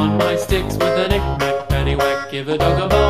on my sticks with a knick-knack, paddywhack, give a dog a bone.